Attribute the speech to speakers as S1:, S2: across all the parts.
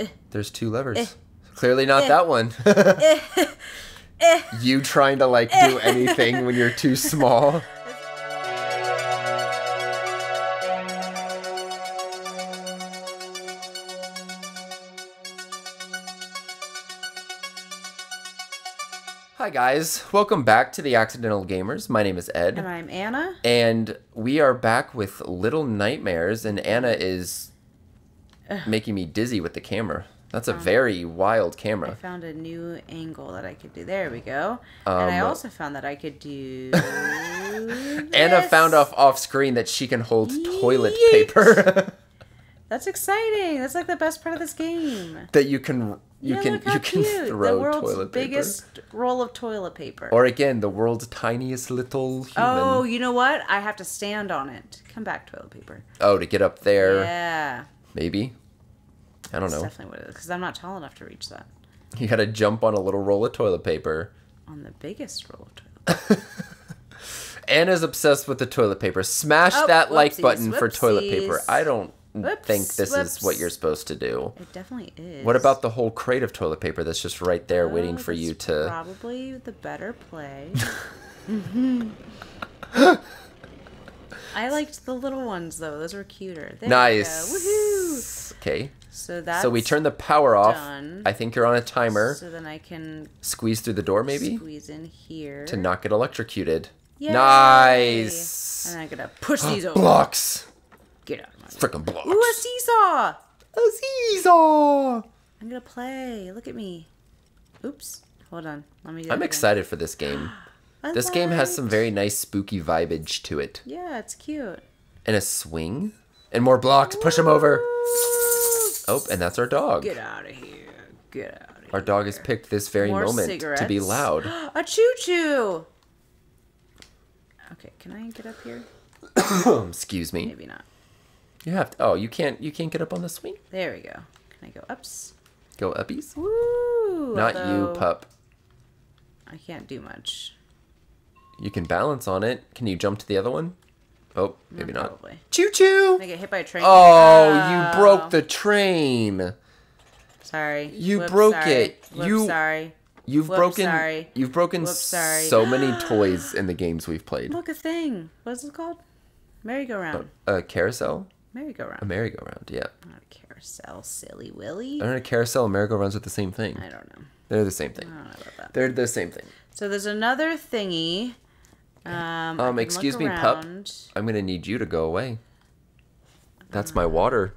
S1: Eh. There's two levers. Eh. Clearly not eh. that one. you trying to like do anything when you're too small. Hi guys, welcome back to the Accidental Gamers. My name is Ed.
S2: And I'm Anna.
S1: And we are back with Little Nightmares, and Anna is making me dizzy with the camera. That's a very wild camera.
S2: I found a new angle that I could do. There we go. and I
S1: Um,
S2: also found that I could do.
S1: Anna found off off screen that she can hold toilet paper
S2: That's exciting. That's like the best part of this game.
S1: that you can you
S2: yeah,
S1: can
S2: look how
S1: you can
S2: cute.
S1: throw
S2: the world's
S1: toilet paper.
S2: biggest roll of toilet paper.
S1: Or again, the world's tiniest little human.
S2: oh, you know what? I have to stand on it. Come back, toilet paper.
S1: Oh, to get up there,
S2: Yeah.
S1: maybe. I don't
S2: That's
S1: know.
S2: definitely what it is. Because I'm not tall enough to reach that.
S1: You gotta jump on a little roll of toilet paper.
S2: On the biggest roll of toilet
S1: Anna's obsessed with the toilet paper. Smash
S2: Oh,
S1: that like
S2: whoopsies,
S1: button for toilet paper. I don't think
S2: Whoops,
S1: this is what you're supposed to do.
S2: It definitely is.
S1: What about the whole crate of toilet paper that's just right there oh, waiting
S2: Oh,
S1: for you to
S2: Probably the better play. I liked the little ones though; those were cuter. There
S1: Nice.
S2: Woohoo!
S1: Okay.
S2: So that's
S1: So we turn the power off.
S2: done.
S1: I think you're on a timer.
S2: So then I can
S1: Squeeze through the door maybe
S2: squeeze in here
S1: to not get electrocuted.
S2: Yay!
S1: Nice.
S2: And I'm gonna push these over.
S1: Blocks.
S2: Get out of my.
S1: Freaking blocks.
S2: Ooh, a seesaw!
S1: a seesaw.
S2: I'm gonna play. Look at me. Oops. Hold on. Let me. Do
S1: I'm excited for this game. This game has some very nice spooky vibage to it.
S2: Yeah, it's cute.
S1: And a swing. And more blocks. Push them over. Oh, and that's our dog.
S2: Get out of here. Get out of here.
S1: Our dog has picked this very
S2: More
S1: moment to be loud.
S2: A choo choo. Okay, can I get up here?
S1: Excuse me.
S2: Maybe not.
S1: You have to. Oh, you can't. You can't get up on the swing.
S2: There we go. Can I go ups?
S1: Go uppies.
S2: Woo!
S1: Not you, pup.
S2: I can't do much.
S1: You can balance on it. Can you jump to the other one? Oh, mm, maybe not.
S2: Probably.
S1: Choo choo.
S2: Can I get hit by a train?
S1: Oh, you oh. broke the train.
S2: Sorry.
S1: You
S2: Whoops,
S1: broke
S2: sorry.
S1: it.
S2: Whoops,
S1: You-
S2: sorry.
S1: You've
S2: Whoops,
S1: broken.
S2: sorry.
S1: You've broken
S2: Whoops, sorry.
S1: so many toys in the games we've played.
S2: Look, a thing. What's it called? Merry-go-round.
S1: A carousel, Merry-go-round. A
S2: merry-go-round.
S1: Yeah.
S2: Not a carousel, silly Willy.
S1: I don't know. Carousel and merry-go-rounds are the same thing.
S2: I don't know.
S1: They're the same thing.
S2: I
S1: thing.
S2: don't know about that.
S1: They're the same thing.
S2: So there's another thingy. Um,
S1: Um, excuse me, pup. I'm gonna need you to go away. That's my water.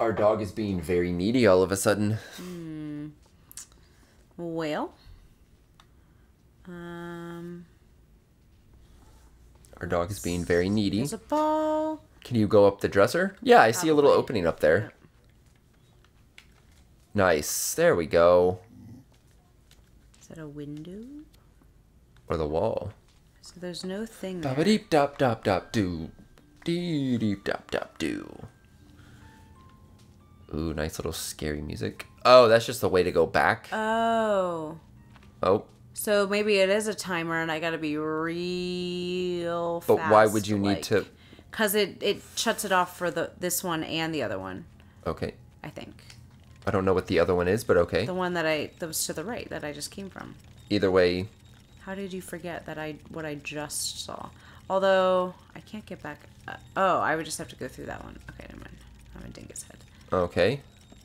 S1: Our dog is being very needy all of a sudden.
S2: Well, um,
S1: Our dog is being very needy.
S2: there's a ball.
S1: Can you go up the dresser? Yeah, I see a little opening up there. Nice. There we go.
S2: Is that a window?
S1: Or the wall.
S2: So there's no thing there.
S1: Deep dop dop dop doo. Dee deep dop dop doo. Ooh, nice little scary music. Oh, that's just the way to go back.
S2: Oh,
S1: oh,
S2: so maybe it is a timer, and I gotta be real fast.
S1: but why would you need to?
S2: Because it it shuts it off for the this one and the other one.
S1: Okay,
S2: I think
S1: I don't know what the other one is, but okay.
S2: the one that I that was to the right that I just came from.
S1: Either way,
S2: How did you forget that I what I just saw? Although I can't get back. Uh, oh, I would just have to go through that one. Okay, never mind. I'm a dingus head.
S1: okay.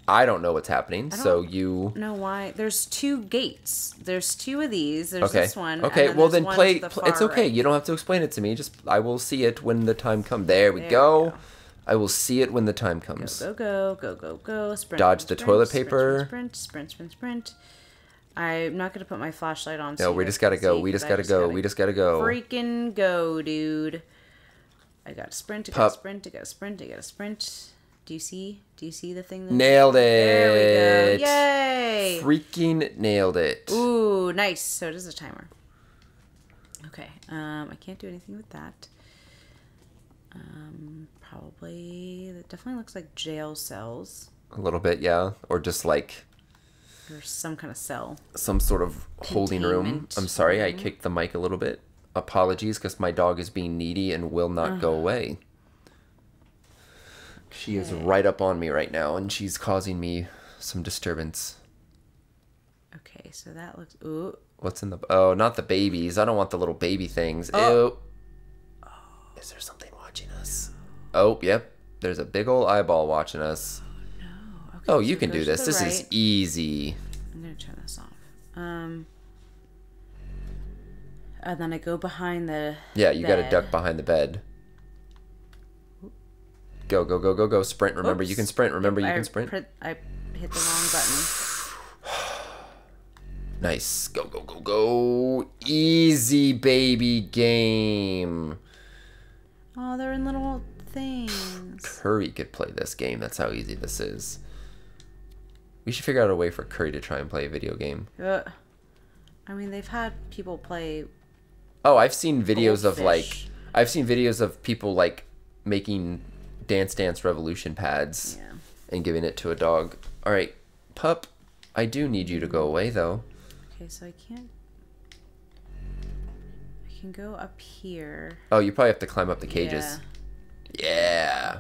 S1: I don't know what's happening, so you.
S2: No, why? There's two gates. There's two of these. There's
S1: Okay.
S2: this one.
S1: Okay.
S2: then
S1: well, then play.
S2: the
S1: pl- it's okay.
S2: right.
S1: You don't have to explain it to me. Just I will see it when the time comes. There we
S2: There we
S1: go.
S2: go.
S1: I will see it when the time comes.
S2: Go go go go go go. Sprint.
S1: Dodge
S2: sprint,
S1: the toilet
S2: sprint,
S1: paper.
S2: Sprint sprint sprint sprint. I'm not gonna put my flashlight on.
S1: No,
S2: so
S1: we just gotta go.
S2: see,
S1: We just gotta go. We just gotta go.
S2: freaking go, dude. I got to sprint. I gotta sprint. I got sprint. I got sprint. Do you see? Do you see the thing? That
S1: Nailed
S2: There we
S1: it.
S2: go. Yay!
S1: Freaking nailed it.
S2: Ooh, nice. So it is a timer. Okay. Um, I can't do anything with that. Um, probably that definitely looks like jail cells
S1: A little bit, yeah. Or just like
S2: or some kind of cell.
S1: some sort of holding room. I'm sorry, I mm-hmm. kicked the mic a little bit. Apologies, because my dog is being needy and will not go uh-huh. away. She is right up on me right now, and she's causing me some disturbance.
S2: Okay, so that looks. Ooh.
S1: What's in the? Oh, not the babies. I don't want the little baby things.
S2: Oh.
S1: Ew. Is there something watching us? Oh, yep. There's a big old eyeball watching us. Oh, you
S2: it
S1: can do
S2: to
S1: this. This is easy.
S2: I'm gonna turn this off. Um. And then I go behind the.
S1: Yeah, you got to duck behind the bed. Go, go, go, go, go. Sprint. Remember, you can sprint. Remember, you
S2: I
S1: can sprint.
S2: pr- I hit the wrong button.
S1: Nice. Go, go, go, go. Easy, baby game.
S2: Oh, they're in little things.
S1: Curry could play this game. That's how easy this is. We should figure out a way for Curry to try and play a video game.
S2: Uh, I mean, they've had people play.
S1: Oh, I've seen videos of like I've seen videos of people like making Dance Dance Revolution pads
S2: Yeah.
S1: and giving it to a dog. All right, pup, I do need you to go away though.
S2: Okay, so I can't. I can go up here.
S1: Oh, you probably have to climb up the cages.
S2: Yeah.
S1: Yeah.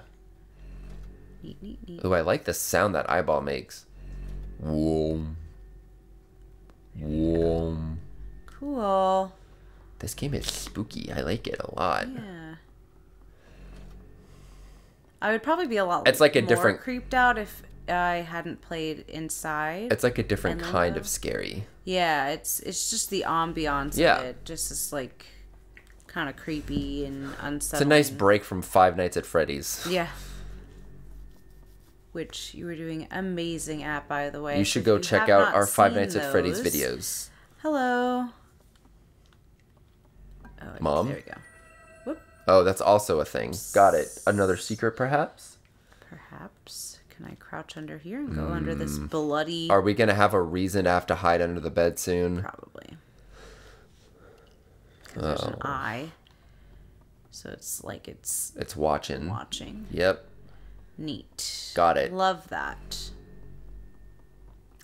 S2: Neat, neat, neat.
S1: Ooh, I like the sound that eyeball makes. Whoa. Whoa.
S2: Cool.
S1: This game is spooky. I like it a lot.
S2: Yeah. I would probably be a lot.
S1: It's like a
S2: more
S1: different-
S2: creeped out if I hadn't played inside.
S1: It's like a different kind of scary.
S2: yeah, it's it's just the ambiance
S1: Yeah.
S2: of it. Just is like kind of creepy and unsettling.
S1: It's a nice break from Five Nights at Freddy's.
S2: Yeah. Which you were doing amazing at, by the way.
S1: You should go
S2: you
S1: check out our Five Nights at Freddy's videos.
S2: Hello. Oh,
S1: Mom?
S2: There we go. Whoop.
S1: Oh, that's also a thing. Got it. Another secret, perhaps?
S2: Perhaps. Can I crouch under here and go under this bloody?
S1: Hmm. Are we gonna have a reason to have to hide under the bed soon?
S2: Probably. 'Cause there's an
S1: Oh.
S2: eye. So it's like it's
S1: It's watching.
S2: watching.
S1: Yep.
S2: Neat.
S1: Got it.
S2: Love that.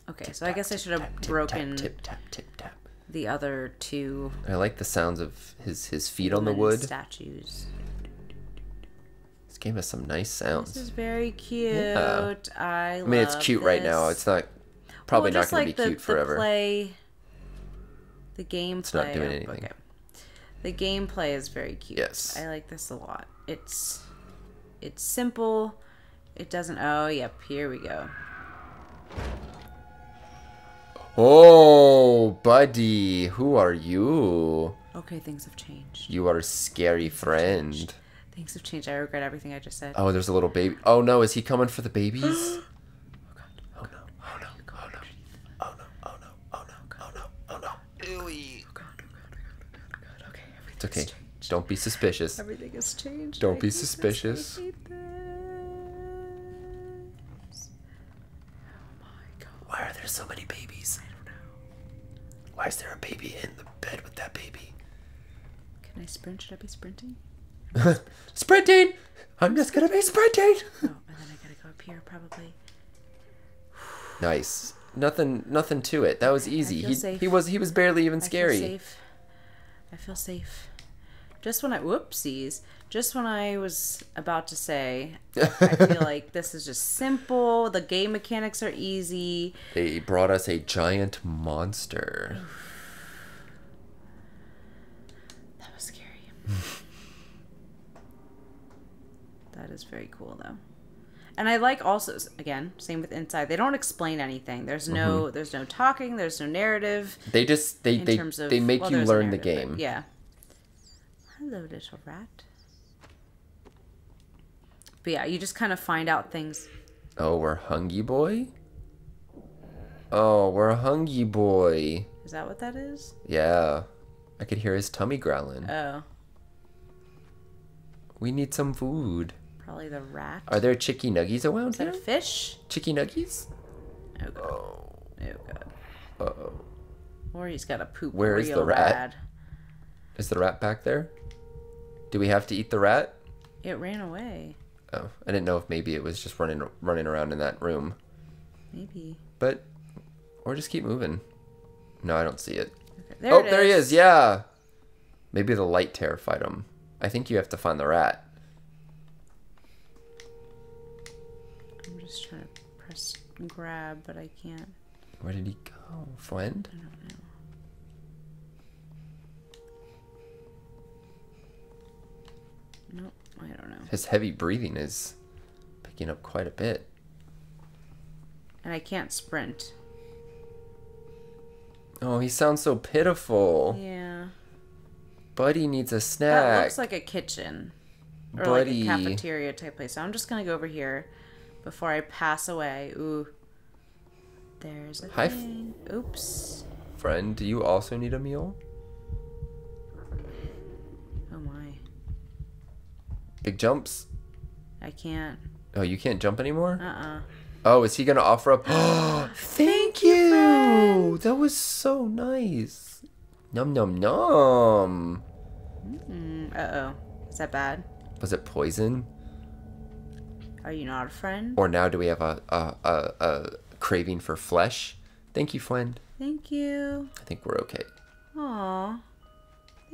S2: Okay, so I guess I should have
S1: Tap, tip,
S2: broken
S1: Tap, tip, tap, tip, tap.
S2: the other two
S1: I like the sounds of his his feet on the wood.
S2: statues.
S1: This game has some nice sounds.
S2: This is very cute.
S1: Yeah.
S2: I
S1: I mean, it's cute right now. It's not probably
S2: Well,
S1: not going to
S2: like
S1: be
S2: the,
S1: cute
S2: the
S1: forever.
S2: Play, the gameplay.
S1: not doing
S2: oh,
S1: anything.
S2: Okay. The gameplay is very cute.
S1: Yes.
S2: I like this a lot. It's it's simple. It doesn't. Oh, yep. Here we go.
S1: Oh, buddy, who are you?
S2: Okay, things have changed.
S1: You are a scary friend.
S2: Things have changed. I regret everything I just said.
S1: Oh, there's a little baby. Oh no, is he coming for the babies? Oh, oh, oh, oh no! Oh no! Oh no! Oh no! Oh no! Oh no! Oh no! Oh no!
S2: Okay,
S1: It's okay. Don't be suspicious.
S2: Everything has changed.
S1: Don't
S2: I
S1: be
S2: hate this. I
S1: suspicious.
S2: hate this. Oh my god.
S1: Why there so many babies? I don't know. Why is there a baby in the bed with that baby?
S2: Can I sprint? Should I be sprinting?
S1: sprinting! I'm just gonna be sprinting!
S2: Oh, and then I gotta go up here probably.
S1: Nice. Nothing nothing to it. That was easy.
S2: feel
S1: He,
S2: safe.
S1: he was he was barely even
S2: I
S1: scary.
S2: feel safe. I feel safe. Just when I whoopsies, just when I was about to say, I feel like this is just simple. The game mechanics are easy.
S1: They brought us a giant monster.
S2: That was scary. that is very cool though. And I like also again, same with inside. They don't explain anything. There's no
S1: Mm-hmm.
S2: there's no talking, there's no narrative
S1: They just they they
S2: of
S1: they make
S2: well,
S1: you learn the game.
S2: Yeah. Hello, little rat. But yeah, you just kind of find out things.
S1: Oh, we're hungry boy. Oh, we're a hungry boy.
S2: Is that what that is?
S1: Yeah, I could hear his tummy growling.
S2: Oh,
S1: we need some food.
S2: probably the rat.
S1: Are there chicky nuggies around
S2: Is that a fish?
S1: Chicky nuggies?
S2: Oh god.
S1: Oh,
S2: Oh god.
S1: uh oh.
S2: Or he's got a poop
S1: Where is the rat?
S2: bad.
S1: Is the rat back there? Do we have to eat the rat?
S2: It ran away.
S1: Oh, I didn't know if maybe it was just running running around in that room.
S2: Maybe.
S1: But, or just keep moving. No, I don't see it.
S2: Okay, There
S1: oh,
S2: it
S1: there he is. Yeah. Maybe the light terrified him. I think you have to find the rat.
S2: I'm just trying to press grab, but I can't.
S1: Where did he go? Friend?
S2: I don't know. I don't know.
S1: His heavy breathing is picking up quite a bit.
S2: And I can't sprint.
S1: Oh, he sounds so pitiful.
S2: Yeah.
S1: Buddy needs a snack.
S2: That looks like a kitchen. Or
S1: Buddy.
S2: like a cafeteria type place. So I'm just gonna go over here before I pass away. Ooh. There's a
S1: Hi,
S2: thing. Oops.
S1: Friend, do you also need a meal?
S2: Oh my.
S1: Big jumps?
S2: I can't.
S1: Oh, you can't jump anymore?
S2: Uh-uh.
S1: Oh, is he gonna offer up? Thank you. That was so nice. Num num num.
S2: Mm, uh-oh. Is that bad?
S1: Was it poison?
S2: Are you not a friend?
S1: Or now do we have a a, a, a craving for flesh? Thank you, friend.
S2: Thank you.
S1: I think we're okay.
S2: Aw.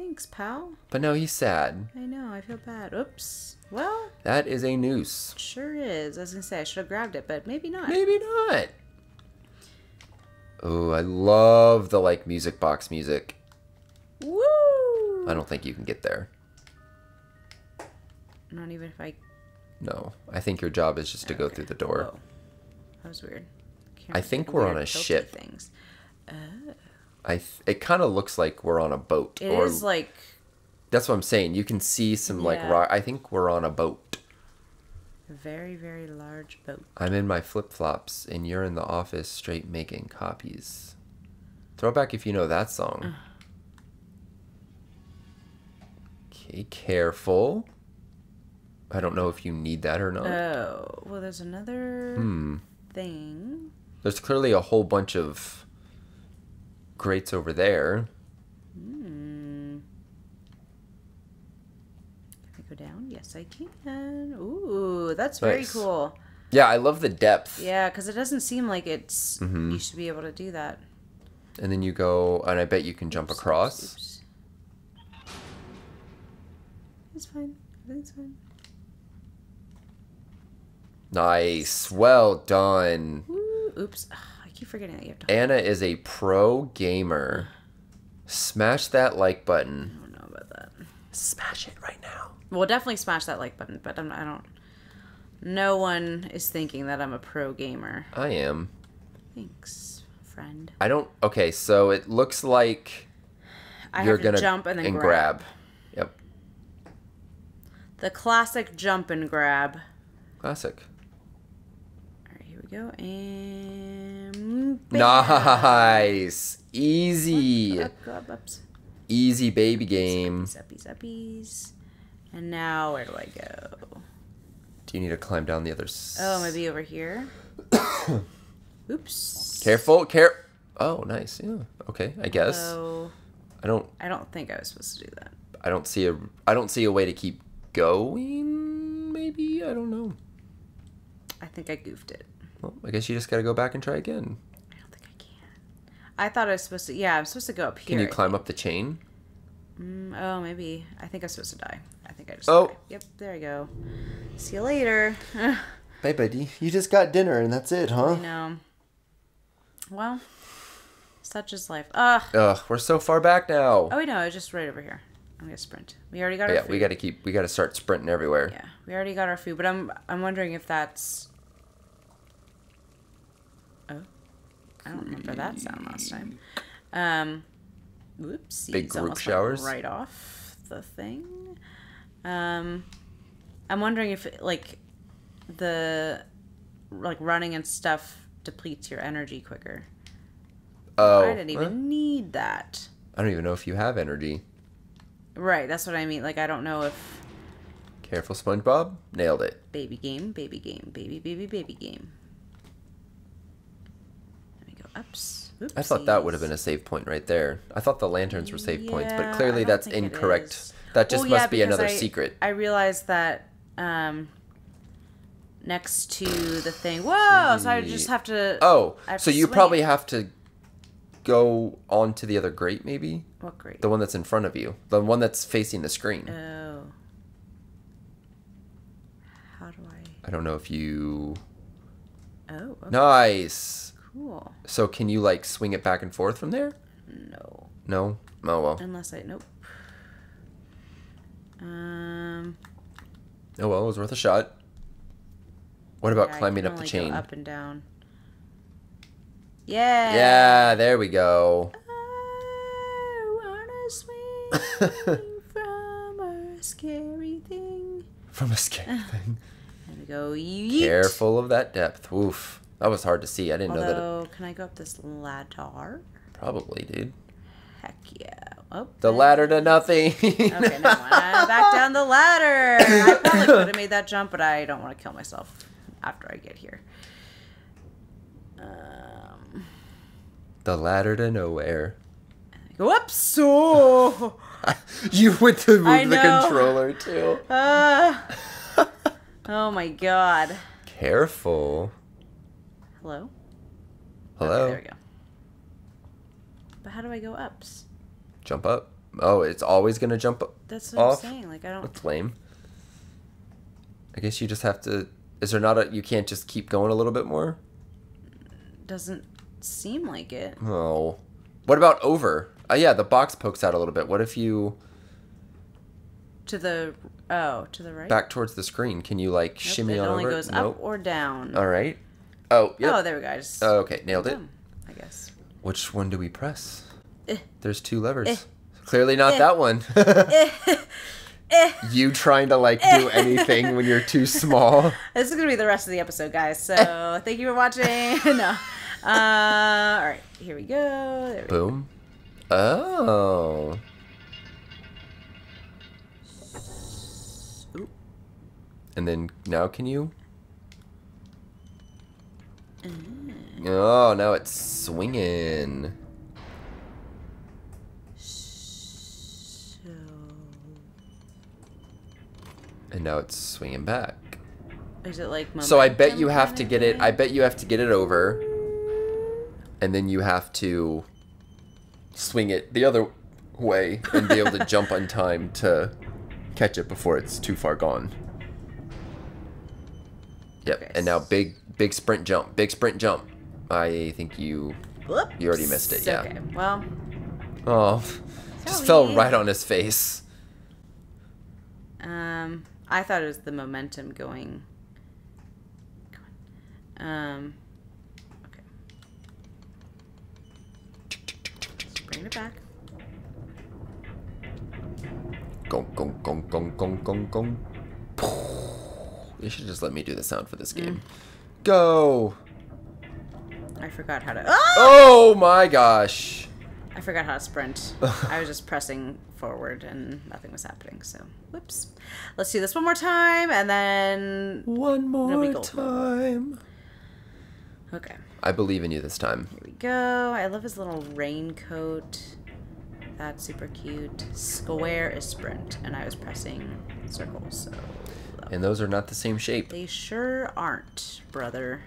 S2: Thanks, pal.
S1: But no, he's sad.
S2: I know, I feel bad. Oops. Well,
S1: That is a noose.
S2: sure is. I was gonna say I should have grabbed it, but maybe not.
S1: Maybe not. Oh, I love the like music box music.
S2: Woo!
S1: I don't think you can get there.
S2: Not even if I.
S1: No, I think your job is just to go through the door.
S2: Whoa. That was weird.
S1: I think we're on a ship.
S2: Things. Oh.
S1: I th- it kind of looks like we're on a boat.
S2: It is like
S1: That's what I'm saying. You can see some like rock. I think we're on a boat.
S2: a very, very large boat.
S1: I'm in my flip flops, and you're in the office, straight making copies. Throwback if you know that song. Okay, careful. I don't know if you need that or not.
S2: Oh, well, there's another
S1: hmm.
S2: thing.
S1: There's clearly a whole bunch of grates over there.
S2: Hmm. Can I go down? Yes, I can. Ooh, that's very cool.
S1: Yeah, I love the depth.
S2: Yeah, because it doesn't seem like it's.
S1: Mhm.
S2: You should be able to do that.
S1: And then you go, and I bet you can jump
S2: Oops,
S1: across.
S2: oops, oops. It's fine. Everything's fine.
S1: Nice. Well done.
S2: Woo, oops. Keep forgetting that you have to.
S1: Anna is a pro gamer. Smash that like button.
S2: I don't know about that.
S1: Smash it right now.
S2: Well, definitely smash that like button, but I'm, I don't. No one is thinking that I'm a pro gamer.
S1: I am.
S2: Thanks, friend.
S1: I don't. Okay, so it looks like
S2: I
S1: you're
S2: have to
S1: gonna
S2: jump and then
S1: grab.
S2: grab.
S1: Yep.
S2: The classic jump and grab.
S1: Classic.
S2: All right, here we go. And bam.
S1: Nice. Easy.
S2: Up.
S1: Easy baby game.
S2: Uppies, uppies, uppies. And now where do I go?
S1: Do you need to climb down the other s-
S2: Oh, maybe over here. Oops.
S1: Careful, care. Oh, nice. Yeah. Okay. I guess.
S2: Oh,
S1: I don't.
S2: I don't think I was supposed to do that.
S1: I don't see a. I don't see a way to keep going. Maybe I don't know.
S2: I think I goofed it.
S1: Well, I guess you just gotta go back and try again.
S2: I don't think I can. I thought I was supposed to. Yeah, I'm supposed to go up here.
S1: Can you climb up the chain?
S2: Mm, oh, maybe. I think I'm supposed to die. I think I just.
S1: Oh.
S2: died. Yep. There you go. See you later.
S1: Bye, buddy. You just got dinner and that's it, huh?
S2: know. Well, such is life. Ugh.
S1: Ugh, we're so far back now.
S2: Oh wait, no, it's just right over here. I'm gonna sprint. We already got our food.
S1: yeah,
S2: food.
S1: we gotta keep. We gotta start sprinting everywhere.
S2: Yeah, we already got our food, but I'm I'm wondering if that's. I don't remember that sound last time. Um, whoopsies!
S1: Big group showers?
S2: right off the thing. Um, I'm wondering if like the like running and stuff depletes your energy quicker.
S1: Oh,
S2: I didn't even need that.
S1: I don't even know if you have energy.
S2: Right, that's what I mean. Like I don't know if
S1: Careful, SpongeBob. Nailed it.
S2: baby game, baby game, baby baby baby game. Me.
S1: I thought that would have been a save point right there. I thought the lanterns were save points, but clearly that's incorrect. That just must be another
S2: I,
S1: secret.
S2: I realized that um next to the thing. Whoa! So I just have to.
S1: Oh,
S2: have
S1: so
S2: to
S1: you
S2: swing
S1: probably have to go onto the other grate, maybe
S2: What grate?
S1: the one that's in front of you, the one that's facing the screen.
S2: Oh. How do I?
S1: I don't know if you
S2: Oh, okay.
S1: Nice.
S2: Cool.
S1: So can you like swing it back and forth from there?
S2: No.
S1: No. Oh well.
S2: Unless I nope. Um.
S1: Oh well, it was worth a shot. What about
S2: yeah,
S1: climbing up the chain?
S2: Up and down. Yeah.
S1: Yeah, there we go.
S2: I wanna swing from a scary thing.
S1: From a scary thing.
S2: And we go yeet.
S1: Careful of that depth. Oof. That was hard to see. I didn't know that. It,
S2: Although, can I go up this ladder?
S1: probably, dude.
S2: Heck yeah. Oh.
S1: The ladder to nothing.
S2: Okay, never back down the ladder. I probably could have made that jump, but I don't want to kill myself after I get here. Um,
S1: the ladder to nowhere.
S2: whoops! So,
S1: you went to move the controller too.
S2: uh, oh my god.
S1: Careful.
S2: Hello.
S1: Hello.
S2: Okay, there we go. But how do I go ups?
S1: Jump up. Oh, it's always gonna jump up.
S2: That's what
S1: Off.
S2: I'm saying. Like I don't.
S1: That's lame. I guess you just have to. Is there not a? You can't just keep going a little bit more.
S2: Doesn't seem like it.
S1: Oh. What about over? Oh yeah, the box pokes out a little bit. What if you
S2: To the oh, to the right.
S1: back towards the screen? Can you like
S2: Nope,
S1: shimmy
S2: it
S1: on
S2: only
S1: over?
S2: goes
S1: nope.
S2: up or down.
S1: All right. Oh, yep.
S2: Oh, there we go. I just.
S1: Oh, okay, nailed it.
S2: I guess.
S1: Which one do we press?
S2: Eh.
S1: There's two levers.
S2: Eh.
S1: Clearly not
S2: Eh.
S1: that one.
S2: Eh.
S1: you trying to like do anything when you're too small.
S2: This is gonna be the rest of the episode, guys. So thank you for watching. no. Uh, all right, here we go. There we go.
S1: Boom. Oh.
S2: Oop.
S1: And then now can you? Oh, now it's swinging.
S2: So
S1: And now it's swinging back.
S2: is it like?
S1: So I bet you have to get it. I bet you have to get it over. And then you have to swing it the other way and be able to jump on time to catch it before it's too far gone. Yep.
S2: Okay.
S1: And now big big sprint jump. Big sprint jump. I think you
S2: Whoops.
S1: You already missed it, yeah.
S2: Okay. Well,
S1: Oh just fell right on his face.
S2: um, I thought it was the momentum going. Come on. Um. Okay. Just bring it back.
S1: Gong gong gong gong gong gong gong. You should just let me do the sound for this game. Go!
S2: I forgot how to. Ah!
S1: Oh my gosh.
S2: I forgot how to sprint. I was just pressing forward and nothing was happening. So, whoops. Let's do this one more time and then.
S1: One more time.
S2: Okay,
S1: I believe in you this time.
S2: here we go. I love his little raincoat. That's super cute. Square is sprint, and I was pressing circles, so.
S1: And those are not the same shape.
S2: They sure aren't, brother.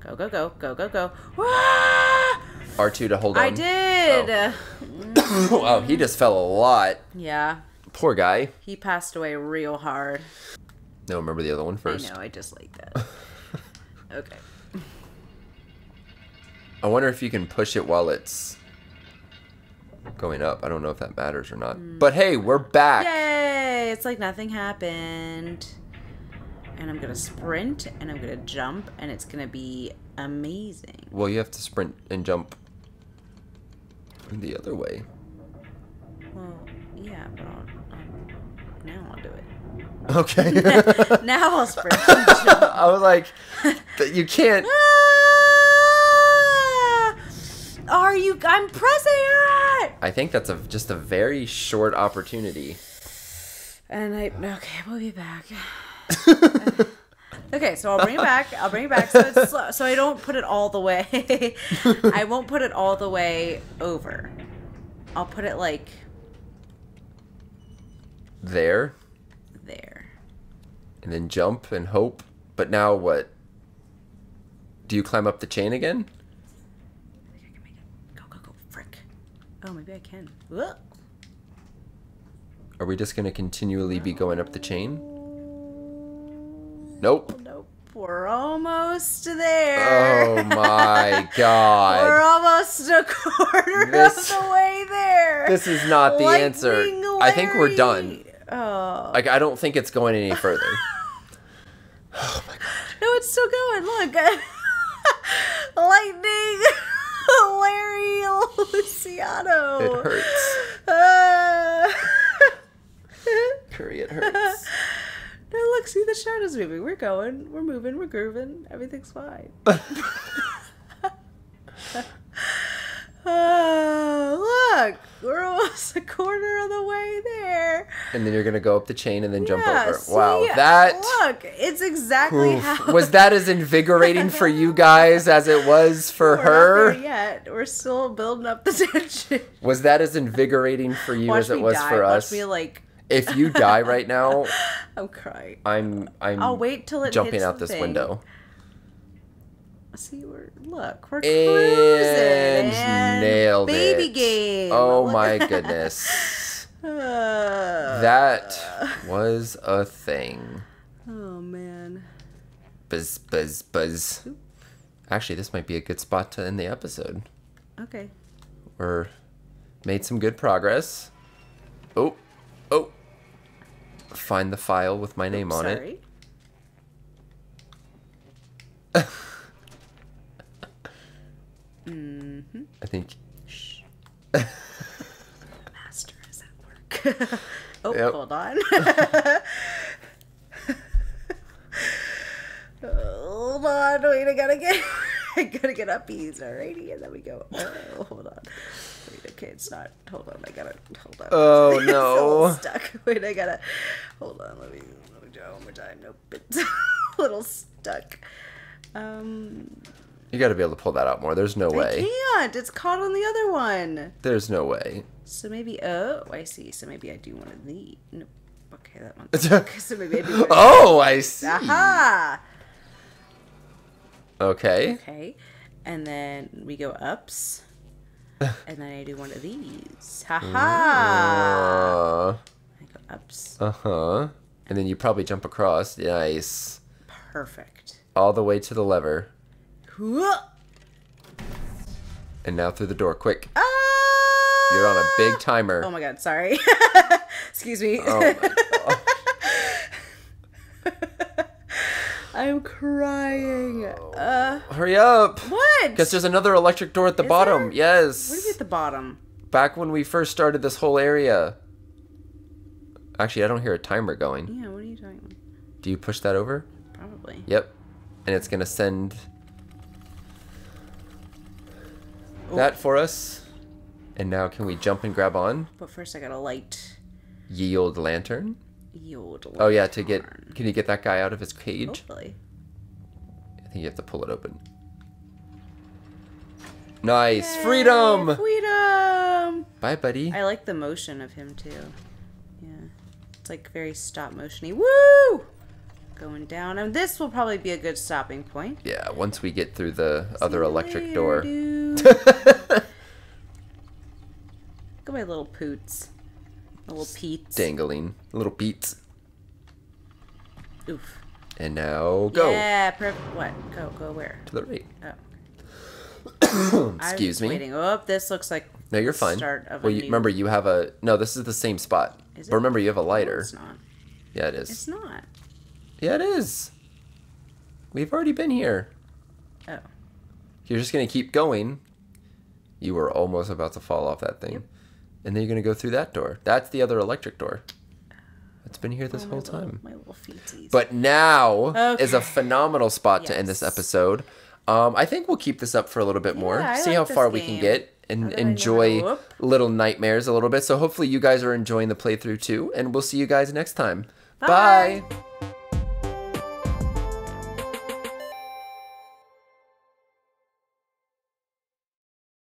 S2: Go, go, go, go, go, go. Wah!
S1: R2 to hold on.
S2: I did!
S1: wow, he just fell a lot.
S2: Yeah,
S1: Poor guy.
S2: he passed away real hard.
S1: No, remember the other one first.
S2: I know, I just like that. okay.
S1: I wonder if you can push it while it's going up. I don't know if that matters or not.
S2: Hmm.
S1: But hey, we're back.
S2: Yay! It's like nothing happened. And I'm gonna sprint and I'm gonna jump and it's gonna be amazing.
S1: Well, you have to sprint and jump the other way.
S2: Well, yeah, but I'll, I'll, now I'll do it.
S1: Okay.
S2: Now I'll sprint and jump.
S1: I was like, you can't.
S2: Ah! Are you? I'm pressing it!
S1: I think that's a just a very short opportunity.
S2: And I okay, we'll be back. okay, so I'll bring it back. I'll bring it back so it's slow, so I don't put it all the way. I won't put it all the way over. I'll put it like
S1: There,
S2: there.
S1: and then jump and hope. But now what? Do you climb up the chain again?
S2: I think I can make it. Go go go! Frick! Oh, maybe I can. Whoa.
S1: Are we just gonna continually be going up the chain? Nope.
S2: Nope. We're almost there.
S1: Oh my god.
S2: We're almost a quarter
S1: This-
S2: of the way there.
S1: This is not the answer.
S2: Lightning
S1: I think we're done.
S2: Oh.
S1: Like I don't think it's going any further. Oh my god.
S2: No, it's still going. Look. Lightning Larry Luciano.
S1: It hurts.
S2: Uh,
S1: Curry, it hurts.
S2: See the shadows moving. We're going. We're moving. We're grooving. Everything's fine. Oh, look. We're almost a quarter of the way there.
S1: And then you're gonna go up the chain and then jump
S2: Yeah,
S1: over.
S2: see?
S1: wow, that
S2: Look, it's exactly
S1: Oof.
S2: how.
S1: was that as invigorating for you guys as it was for
S2: We're not
S1: her?
S2: yet. We're still building up the tension.
S1: Was that as invigorating for you
S2: Watch
S1: as it was
S2: die.
S1: for
S2: Watch
S1: us?
S2: me like
S1: If you die right now,
S2: I'm crying.
S1: I'm I'm
S2: I'll wait till it
S1: jumping out this
S2: thing.
S1: window.
S2: See, we're look, we're
S1: And
S2: cruising. And
S1: nailed
S2: baby
S1: it.
S2: game.
S1: Oh my goodness.
S2: Uh,
S1: That was a thing.
S2: Oh man.
S1: Buzz buzz buzz. Actually, this might be a good spot to end the episode.
S2: Okay.
S1: We're made some good progress. Oh. Find the file with my name on it.
S2: Sorry.
S1: I think.
S2: Master is at work. oh,
S1: Yep.
S2: hold on. hold on. Wait, I gotta get. I gotta get up ease. Alrighty, and then we go. Oh, hold okay, it's not. Hold on, I gotta. Hold on.
S1: Oh,
S2: It's
S1: no.
S2: stuck. Wait, I gotta. Hold on. Let me. Let me try one more time. Nope, it's a little stuck. Um,
S1: You got to be able to pull that out more. There's no way.
S2: I can't. It's caught on the other one.
S1: There's no way.
S2: So maybe oh I see. So maybe I do one of these. No. Okay, that one's okay, so maybe I do one of
S1: Oh, I see.
S2: Aha!
S1: Okay.
S2: Okay. And then we go ups. And then I do one of these. Haha!
S1: Uh
S2: I go ups.
S1: Uh huh. And then you probably jump across. Nice.
S2: Perfect.
S1: All the way to the lever. And now through the door. Quick.
S2: Ah!
S1: You're on a big timer.
S2: Oh my god, sorry. Excuse me.
S1: Oh my God.
S2: I'm crying. Uh,
S1: Hurry up.
S2: what?
S1: Because there's another electric door at the
S2: Is
S1: bottom.
S2: there?
S1: Yes.
S2: What mean at the bottom?
S1: Back when we first started this whole area. Actually, I don't hear a timer going.
S2: Yeah, what are you talking about?
S1: Do you push that over?
S2: Probably.
S1: Yep. And it's going to send
S2: Oh.
S1: that for us. And now can we jump and grab on?
S2: But first I gotta light
S1: Yield lantern. Oh yeah, to get can you get that guy out of his cage?
S2: Hopefully.
S1: I think you have to pull it open. Nice. Freedom.
S2: Yay, Freedom!
S1: Bye, buddy.
S2: I like the motion of him too. Yeah. It's like very stop motiony. Woo! Going down. And this will probably be a good stopping point.
S1: Yeah, once we get through the other
S2: See you
S1: electric
S2: later,
S1: door.
S2: at my little poots. My little peats.
S1: Dangling. A Little beats.
S2: Oof.
S1: And now go
S2: Yeah, perfect. What? Go, go where?
S1: to the right.
S2: Oh.
S1: Excuse me.
S2: Waiting. Oh, this looks like
S1: No, you're fine.
S2: Start of
S1: well,
S2: a
S1: you,
S2: new-
S1: remember you have a no. This is the same spot.
S2: Is
S1: But
S2: it?
S1: remember you have a
S2: No,
S1: lighter.
S2: it's not.
S1: Yeah, it is.
S2: It's not.
S1: Yeah, it is. We've already been here.
S2: Oh.
S1: You're just gonna keep going. You were almost about to fall off that thing.
S2: Yep.
S1: And then you're gonna go through that door. That's the other electric door. It's been here this
S2: Oh,
S1: whole
S2: little-
S1: time.
S2: My little.
S1: But now is a phenomenal spot to end this episode. Um, I think we'll keep this up for a little bit more.
S2: I
S1: See
S2: like
S1: how far we can get and
S2: Now that I know how to
S1: enjoy little nightmares a little bit. So hopefully you guys are enjoying the playthrough too. And we'll see you guys next time.
S2: Bye.
S1: Bye.